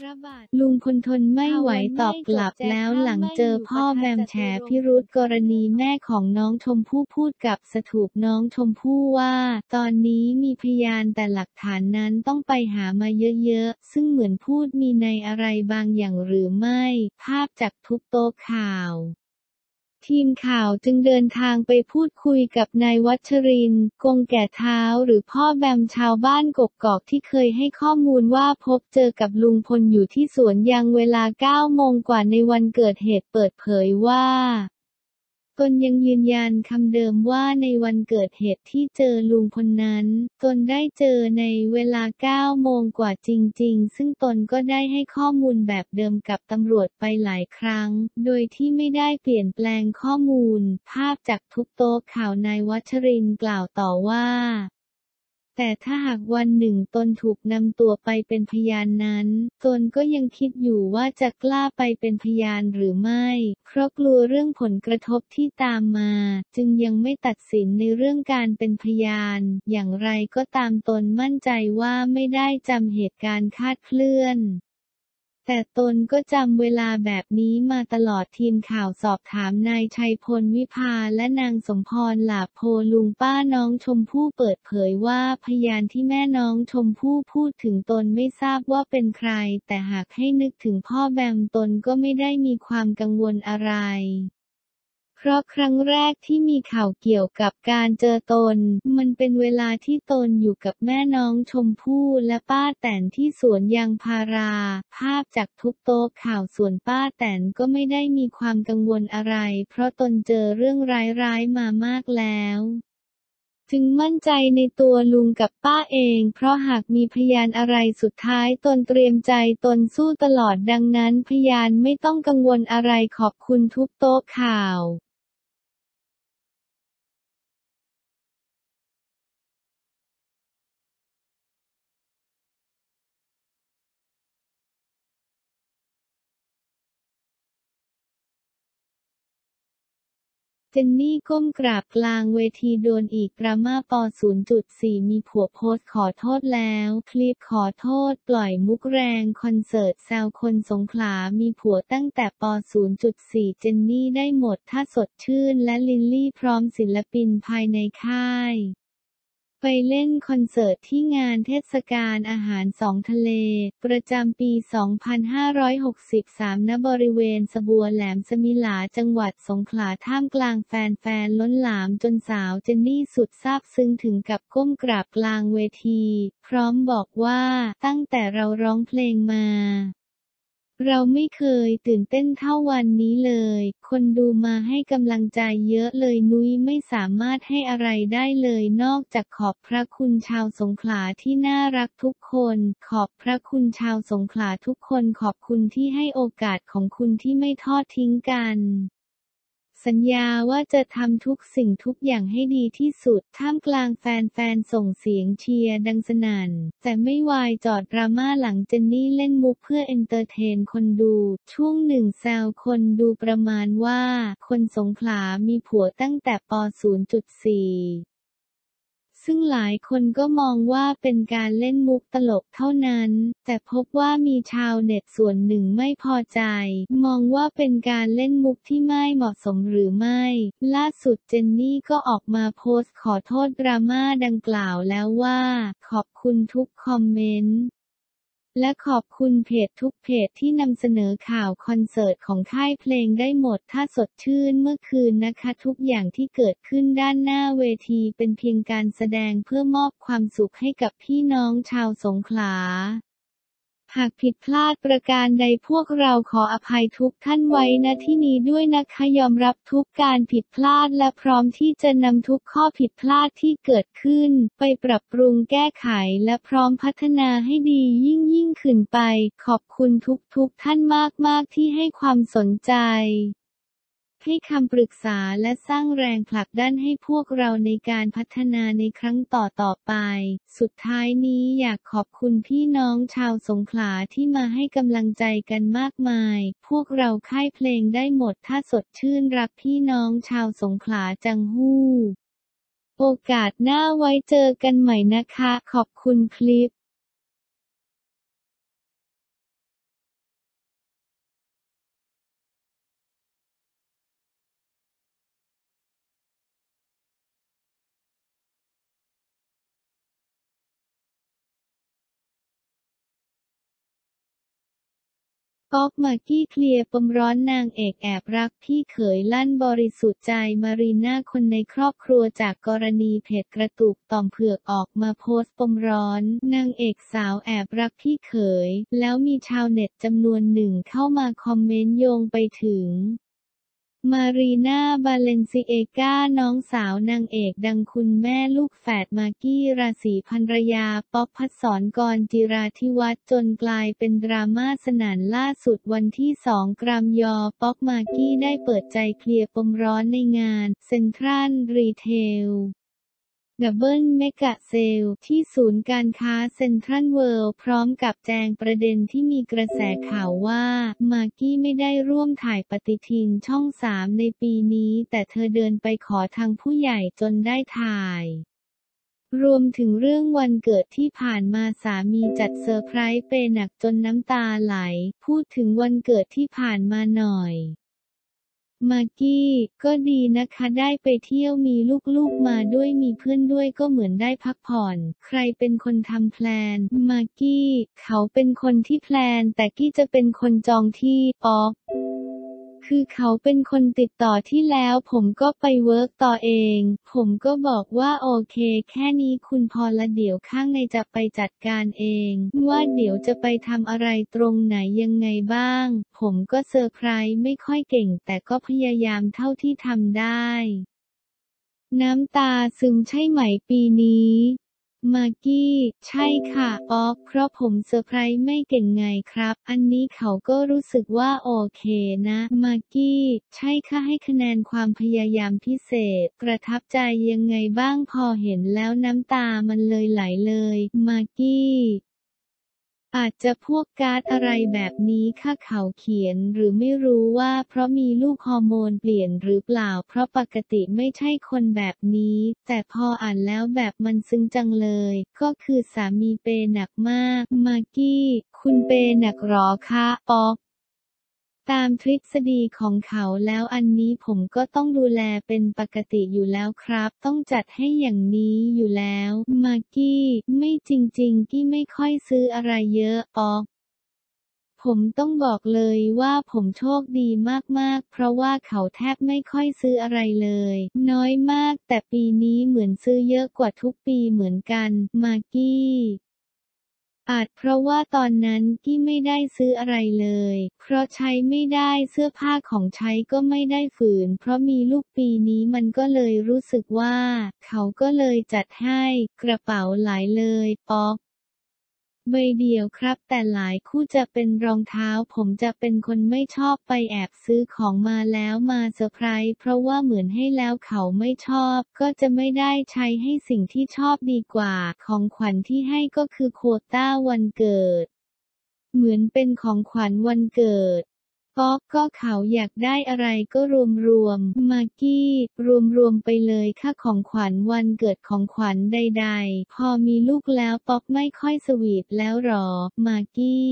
พระบาทลุงพลทนไม่ไหวตอบกลับแล้วหลังเจอพ่อแบมแฉพิรุษกรณีแม่ของน้องชมพู่พูดกับสถูปน้องชมพู่ว่า ตอนนี้มีพยานแต่หลักฐานนั้นต้องไปหามาเยอะๆ ซึ่งเหมือนพูดมีในอะไรบางอย่างหรือไม่ ภาพจากทุกโต๊ะข่าว ทีมข่าวจึงเดินทางไปพูดคุยกับนายวัชริน กงแก่เท้าหรือพ่อแบมชาวบ้านกกอกที่เคยให้ข้อมูลว่าพบเจอกับลุงพลอยู่ที่สวนยางเวลา9โมงกว่าในวันเกิดเหตุเปิดเผยว่า ตนยังยืนยันคำเดิมว่าในวันเกิดเหตุที่เจอลุงพลนั้น ตนได้เจอในเวลา 9 โมงกว่าจริง ๆ ซึ่งตนก็ได้ให้ข้อมูลแบบเดิมกับตำรวจไปหลายครั้ง โดยที่ไม่ได้เปลี่ยนแปลงข้อมูล ภาพจากทุกโต๊ะข่าวนายวัชรินกล่าวต่อว่า แต่ถ้าหากวันหนึ่งตนถูกนำตัวไปเป็นพยานนั้น ตนก็ยังคิดอยู่ว่าจะกล้าไปเป็นพยานหรือไม่ เพราะกลัวเรื่องผลกระทบที่ตามมา จึงยังไม่ตัดสินในเรื่องการเป็นพยาน อย่างไรก็ตามตนมั่นใจว่าไม่ได้จำเหตุการณ์คาดเคลื่อน แต่ตนก็จำเวลาแบบนี้มาตลอดทีมข่าวสอบถามนายชัยพลวิภาและนางสมพรหลาโพลุงป้าน้องชมพู่เปิดเผยว่าพยานที่แม่น้องชมพู่พูดถึงตนไม่ทราบว่าเป็นใคร แต่หากให้นึกถึงพ่อแบมตนก็ไม่ได้มีความกังวลอะไร เพราะครั้งแรกที่มีข่าวเกี่ยวกับการเจอตน มันเป็นเวลาที่ตนอยู่กับแม่น้องชมพู่และป้าแตนที่สวนยางพารา ภาพจากทุกโต๊ะข่าวส่วนป้าแตนก็ไม่ได้มีความกังวลอะไร เพราะตนเจอเรื่องร้ายๆมามากแล้วจึงมั่นใจในตัวลุงกับป้าเอง เพราะหากมีพยานอะไรสุดท้ายตนเตรียมใจตนสู้ตลอดดังนั้นพยานไม่ต้องกังวลอะไรขอบคุณทุกโต๊ะข่าว เจนนี่ก้มกราบกลางเวทีโดนอีกดราม่าป0.4 มีผัวโพสขอโทษแล้ว คลิปขอโทษปล่อยมุกแรงคอนเสิร์ตแซวคนสงขลา มีผัวตั้งแต่ป0.4 เจนนี่ได้หมดถ้าสดชื่นและลินลี่พร้อมศิลปินภายในค่าย ไปเล่นคอนเสิร์ตที่งานเทศกาลอาหารสองทะเล ประจำปี 2563 ณ บริเวณสบัวแหลมสมิลาจังหวัดสงขลาท่ามกลางแฟนๆล้นหลามจนสาวเจนนี่สุดซาบซึ้งถึงกับก้มกราบกลางเวที พร้อมบอกว่าตั้งแต่เราร้องเพลงมา เราไม่เคยตื่นเต้นเท่าวันนี้เลย คนดูมาให้กำลังใจเยอะเลยนุ้ยไม่สามารถให้อะไรได้เลยนอกจากขอบพระคุณชาวสงขลาที่น่ารักทุกคน ขอบพระคุณชาวสงขลาทุกคนขอบคุณที่ให้โอกาสของคุณที่ไม่ทอดทิ้งกัน สัญญาว่าจะทำทุกสิ่งทุกอย่างให้ดีที่สุด ท่ามกลางแฟนๆ ส่งเสียงเชียร์ดังสนั่น แต่ไม่วายเจอดราม่าหลังเจนนี่เล่นมุกเพื่อ entertain คนดู ช่วงหนึ่งแซวคนดูประมาณว่า คนสงขลามีผัวตั้งแต่ป 0.4 ซึ่งหลายคนก็มองว่าเป็นการเล่นมุกตลกเท่านั้น แต่พบว่ามีชาวเน็ตส่วนหนึ่งไม่พอใจ มองว่าเป็นการเล่นมุกที่ไม่เหมาะสมหรือไม่ ล่าสุดเจนนี่ก็ออกมาโพสต์ขอโทษดราม่าดังกล่าวแล้วว่า ขอบคุณทุกคอมเมนต์ และขอบคุณเพจทุกเพจที่นำเสนอข่าวคอนเสิร์ตของค่ายเพลงได้หมดถ้าสดชื่นเมื่อคืนนะคะ ทุกอย่างที่เกิดขึ้นด้านหน้าเวทีเป็นเพียงการแสดงเพื่อมอบความสุขให้กับพี่น้องชาวสงขลา หากผิดพลาดประการใดพวกเราขออภัยทุกท่านไว้ณที่นี้ด้วยนะคะยอมรับทุกการผิดพลาดและพร้อมที่จะนำทุกข้อผิดพลาดที่เกิดขึ้น ไปปรับปรุงแก้ไขและพร้อมพัฒนาให้ดียิ่งยิ่งขึ้นไป ขอบคุณทุกทุกท่านมากๆที่ให้ความสนใจ ให้คำปรึกษาและสร้างแรงผลักดันให้พวกเราในการพัฒนาในครั้งต่อต่อไป สุดท้ายนี้อยากขอบคุณพี่น้องชาวสงขลาที่มาให้กำลังใจกันมากมาย พวกเราค่ายเพลงได้หมดถ้าสดชื่นรักพี่น้องชาวสงขลาจังหู้ โอกาสหน้าไว้เจอกันใหม่นะคะ ขอบคุณคลิป ป๊อกมากกี้เคลียร์ปมร้อนนางเอกแอบรักพี่เขยลั่นบริสุทธิ์ใจมารีน่าคนในครอบครัวจากกรณีเพจกระตุกต่อมเผือกออกมาโพสต์ปมร้อนนางเอกสาวแอบรักพี่เขย แล้วมีชาวเน็ตจำนวนหนึ่งเข้ามาคอมเมนต์โยงไปถึง มารีน่าบาเลนซิเอกาน้องสาวนางเอกดังคุณแม่ลูกแฝดมากี้ราศีพันรยา ป๊อกภัสสรกรณ์จิราธิวัฒน์จนกลายเป็นดราม่าสนั่นล่าสุดวันที่สองกรามยอ ป๊อกมากี้ได้เปิดใจเคลียร์ปมร้อนในงาน Central Retail Double Mega Sale ที่ศูนย์การค้าเซ็นทรัลเวิลด์พร้อมกับแจงประเด็นที่มีกระแสข่าวว่า มากกี้ไม่ได้ร่วมถ่ายปฏิทินช่องสามในปีนี้ แต่เธอเดินไปขอทางผู้ใหญ่จนได้ถ่ายรวมถึงเรื่องวันเกิดที่ผ่านมาสามีจัดเซอร์ไพรส์เปหนักจนน้ำตาไหล พูดถึงวันเกิดที่ผ่านมาหน่อย มากกี้ ก็ดีนะคะได้ไปเที่ยวมีลูกๆมาด้วยมีเพื่อนด้วยก็เหมือนได้พักผ่อน ใครเป็นคนทำ plan มากกี้ เขาเป็นคนที่ plan แต่กี้จะเป็นคนจองที่ป๊อก คือเขาเป็นคนติดต่อที่แล้วผมก็ไป work ต่อเอง ผมก็บอกว่าโอเค แค่นี้คุณพอละเดี๋ยวข้างในจะไปจัดการเอง ว่าเดี๋ยวจะไปทำอะไรตรงไหนยังไงบ้าง ผมก็เซอร์ไพรส์ไม่ค่อยเก่ง แต่ก็พยายามเท่าที่ทำได้ น้ำตาซึมใช่ไหมปีนี้ มากกี้ ใช่ค่ะป๊อกเพราะผมเซอร์ไพรส์ไม่เก่งไงครับ อันนี้เขาก็รู้สึกว่าโอเคนะ มากกี้ ใช่ค่ะให้คะแนนความพยายามพิเศษ ประทับใจยังไงบ้างพอเห็นแล้วน้ำตามันเลยไหลเลย มากกี้ อาจจะพวกการ์ดอะไรแบบนี้ค่าเขาเขียนหรือไม่รู้ว่าเพราะมีลูกฮอร์โมนเปลี่ยนหรือเปล่า เพราะปกติไม่ใช่คนแบบนี้ แต่พออ่านแล้วแบบมันซึ้งจังเลย ก็คือสามีเปหนักมาก มากกี้ คุณเปหนักหรอคะป๊อก ตามทฤษฎีของเขาแล้วอันนี้ผมก็ต้องดูแลเป็นปกติอยู่แล้วครับ ต้องจัดให้อย่างนี้อยู่แล้ว มากกี้ ไม่จริงๆ กี้ไม่ค่อยซื้ออะไรเยอะออกผมต้องบอกเลยว่าผมโชคดีมากๆ เพราะว่าเขาแทบไม่ค่อยซื้ออะไรเลย น้อยมากแต่ปีนี้เหมือนซื้อเยอะกว่าทุกปีเหมือนกัน มากกี้ อาจเพราะว่าตอนนั้นกี้ไม่ได้ซื้ออะไรเลย เพราะใช้ไม่ได้เสื้อผ้าของใช้ก็ไม่ได้ฝืน เพราะมีลูกปีนี้มันก็เลยรู้สึกว่า เขาก็เลยจัดให้ กระเป๋าหลายเลย ป๊อก ใบเดียวครับ แต่หลายคู่จะเป็นรองเท้า ผมจะเป็นคนไม่ชอบไปแอบซื้อของมาแล้วมาเซอร์ไพรส์เพราะว่าเหมือนให้แล้วเขาไม่ชอบ ก็จะไม่ได้ใช้ให้สิ่งที่ชอบดีกว่า ของขวัญที่ให้ก็คือโคต้าวันเกิด เหมือนเป็นของขวัญวันเกิด ป๊อกก็เขาอยากได้อะไรก็รวมรวมมากกี้ รวมรวมไปเลยค่าของขวัญวันเกิดของขวัญใด ๆ พอมีลูกแล้วป๊อกไม่ค่อยสวีทแล้วหรอ มากกี้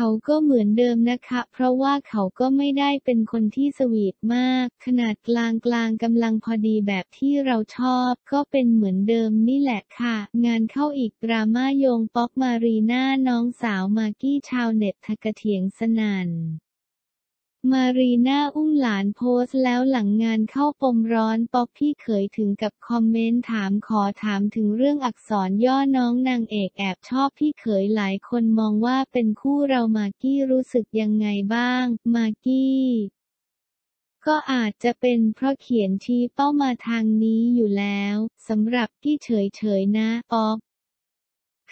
เขาก็เหมือนเดิมนะคะ เพราะว่าเขาก็ไม่ได้เป็นคนที่สวีทมาก ขนาดกลางกลางกำลังพอดีแบบที่เราชอบ ก็เป็นเหมือนเดิมนี่แหละค่ะ งานเข้าอีกดราม่าโยงป๊อกมารีน่าน้องสาวมากกี้ชาวเน็ตทะกะเถียงสนั่น มารีน่าอุ้มหลานโพสต์แล้วหลังงานเข้าปมร้อนป๊อกพี่เขยถึงกับคอมเมนต์ถามขอถามถึงเรื่องอักษรย่อน้องนางเอกแอบชอบพี่เขยหลายคนมองว่าเป็นคู่เรามากกี้รู้สึกยังไงบ้าง มากกี้ก็อาจจะเป็นเพราะเขียนชี้เป้ามาทางนี้อยู่แล้ว สำหรับกี้เฉยๆนะป๊อก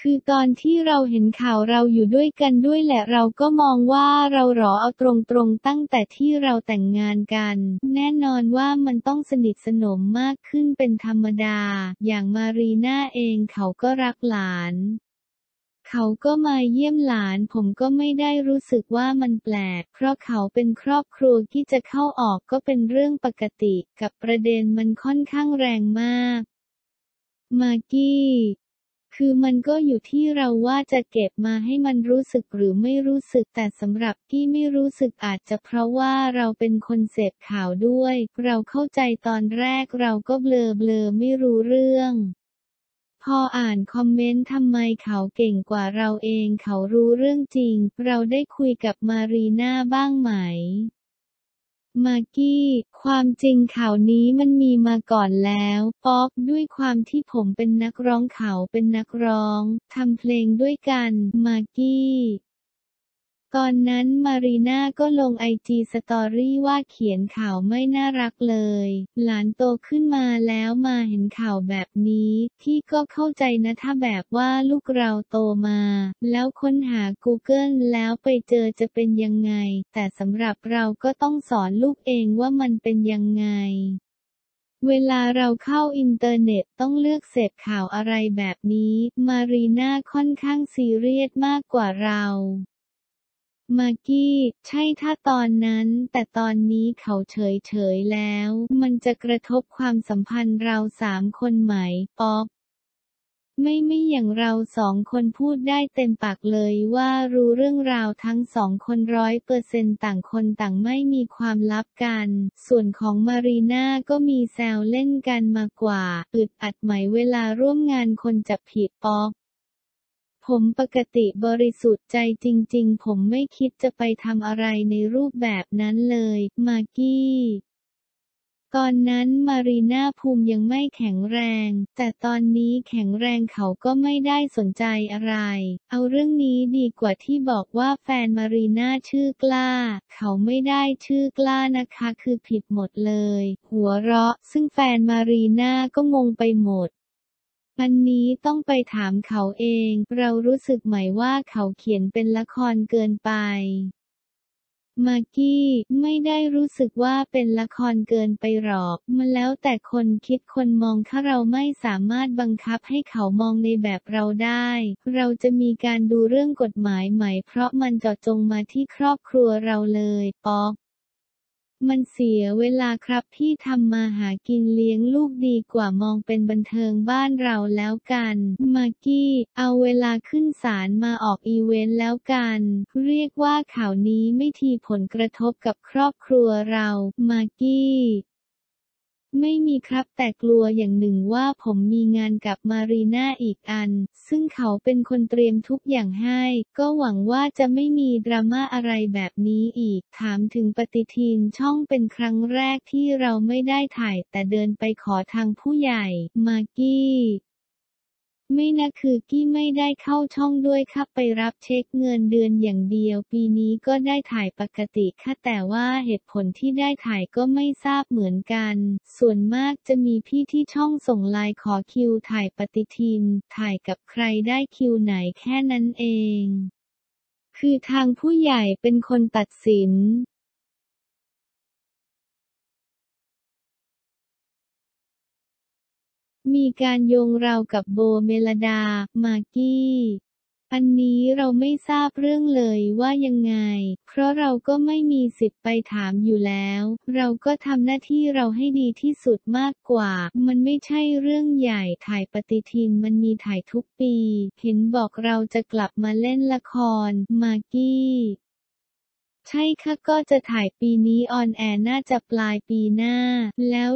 คือตอนที่เราเห็นข่าวเราอยู่ด้วยกันด้วยแหละเราก็มองว่าเราหรอเอาตรงๆตั้งแต่ที่เราแต่งงานกัน แน่นอนว่ามันต้องสนิทสนมมากขึ้นเป็นธรรมดา อย่างมารีน่าเองเขาก็รักหลาน เขาก็มาเยี่ยมหลานผมก็ไม่ได้รู้สึกว่ามันแปลก เพราะเขาเป็นครอบครัวที่จะเข้าออกก็เป็นเรื่องปกติ กับประเด็นมันค่อนข้างแรงมาก มากี้ คือมันก็อยู่ที่เราว่าจะเก็บมาให้มันรู้สึกหรือไม่รู้สึกแต่สำหรับที่ไม่รู้สึกอาจจะเพราะว่าเราเป็นคนเสพข่าวด้วย เราเข้าใจตอนแรกเราก็เบลอเบลอไม่รู้เรื่องพออ่านคอมเมนต์ทำไมเขาเก่งกว่าเราเองเขารู้เรื่องจริง เราได้คุยกับมารีน่าบ้างไหม มากกี้ ความจริงข่าวนี้มันมีมาก่อนแล้ว ป๊อกด้วยความที่ผมเป็นนักร้องเขาเป็นนักร้อง ทำเพลงด้วยกัน มากกี้ ตอนนั้นมารีน่าก็ลงไอจีสตอรี่ว่าเขียนข่าวไม่น่ารักเลย หลานโตขึ้นมาแล้วมาเห็นข่าวแบบนี้ ที่ก็เข้าใจนะถ้าแบบว่าลูกเราโตมา แล้วค้นหา Google แล้วไปเจอจะเป็นยังไง แต่สำหรับเราก็ต้องสอนลูกเองว่ามันเป็นยังไงเวลาเราเข้าอินเทอร์เน็ตต้องเลือกเสพข่าวอะไรแบบนี้ มารีน่าค่อนข้างซีเรียสมากกว่าเรา มากกี้ ใช่ถ้าตอนนั้น แต่ตอนนี้เขาเฉยเฉยแล้ว มันจะกระทบความสัมพันธ์เราสามคนไหม ป๊อกไม่ไม่อย่างเราสองคนพูดได้เต็มปากเลยว่ารู้เรื่องราวทั้งสองคนร้อยเปอร์เซ็นต์ต่างคนต่างไม่มีความลับกัน ส่วนของมารีน่าก็มีแซวเล่นกันมากว่า อึดอัดไหมเวลาร่วมงานคนจับผิดป๊อก ผมปกติบริสุทธิ์ใจจริง ๆ ผมไม่คิดจะไปทำอะไรในรูปแบบนั้นเลย มากกี้ตอนนั้นมารีนาภูมิยังไม่แข็งแรง แต่ตอนนี้แข็งแรงเขาก็ไม่ได้สนใจอะไร เอาเรื่องนี้ดีกว่าที่บอกว่าแฟนมารีนาชื่อกล้า เขาไม่ได้ชื่อกล้านะคะคือผิดหมดเลย หัวเราะ ซึ่งแฟนมารีนาก็งงไปหมด อันนี้ต้องไปถามเขาเอง เรารู้สึกไหมว่าเขาเขียนเป็นละครเกินไป มากกี้ ไม่ได้รู้สึกว่าเป็นละครเกินไปหรอก มันแล้วแต่คนคิดคนมองถ้าเราไม่สามารถบังคับให้เขามองในแบบเราได้ เราจะมีการดูเรื่องกฎหมายใหม่เพราะมันเจาะจงมาที่ครอบครัวเราเลย ป๊อก มันเสียเวลาครับพี่ทำมาหากินเลี้ยงลูกดีกว่ามองเป็นบันเทิงบ้านเราแล้วกัน มากกี้ เอาเวลาขึ้นศาลมาออกอีเวนต์แล้วกัน เรียกว่าข่าวนี้ไม่ทีผลกระทบกับครอบครัวเรา มากกี้ ไม่มีครับแต่กลัวอย่างหนึ่งว่าผมมีงานกับมารีนาอีกอัน ซึ่งเขาเป็นคนเตรียมทุกอย่างให้ ก็หวังว่าจะไม่มีดราม่าอะไรแบบนี้อีก ถามถึงปฏิทินช่องเป็นครั้งแรกที่เราไม่ได้ถ่าย แต่เดินไปขอทางผู้ใหญ่ มากี้ ไม่นะคือกี้ไม่ได้เข้าช่องด้วยค่ะไปรับเช็คเงินเดือนอย่างเดียว ปีนี้ก็ได้ถ่ายปกติค่ะแต่ว่าเหตุผลที่ได้ถ่ายก็ไม่ทราบเหมือนกัน ส่วนมากจะมีพี่ที่ช่องส่งไลน์ขอคิวถ่ายปฏิทิน ถ่ายกับใครได้คิวไหนแค่นั้นเอง คือทางผู้ใหญ่เป็นคนตัดสิน มีการโยงเรากับโบเมลดา มากกี้ อันนี้เราไม่ทราบเรื่องเลยว่ายังไง เพราะเราก็ไม่มีสิทธิ์ไปถามอยู่แล้ว เราก็ทำหน้าที่เราให้ดีที่สุดมากกว่า มันไม่ใช่เรื่องใหญ่ถ่ายปฏิทินมันมีถ่ายทุกปี เห็นบอกเราจะกลับมาเล่นละคร มากกี้ ใช่ค่ะก็จะถ่ายปีนี้ออนแอร์น่าจะปลายปีหน้า แล้ว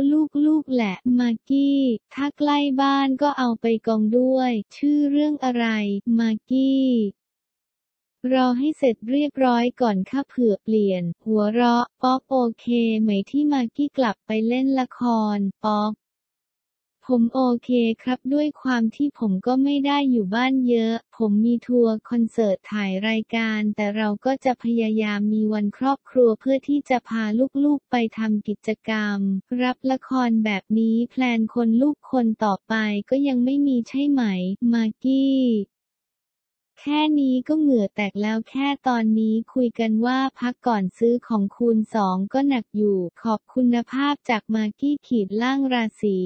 ลูกๆแหละมากกี้ ถ้าใกล้บ้านก็เอาไปกองด้วย ชื่อเรื่องอะไร มากกี้รอให้เสร็จเรียบร้อยก่อนค่ะเผื่อเปลี่ยน หัวเราะ ป๊อกโอเคไหมที่มากกี้กลับไปเล่นละคร ป๊อก ผมโอเคครับด้วยความที่ผมก็ไม่ได้อยู่บ้านเยอะ ผมมีทัวร์คอนเสิร์ตถ่ายรายการ แต่เราก็จะพยายามมีวันครอบครัวเพื่อที่จะพาลูกๆไปทำกิจกรรม รับละครแบบนี้แพลนคนลูกคนต่อไปก็ยังไม่มีใช่ไหม มากกี้แค่นี้ก็เหงื่อแตกแล้วแค่ตอนนี้คุยกันว่าพักก่อนซื้อของคูณสองก็หนักอยู่ ขอบคุณภาพจากมากี้ขีดล่างราศี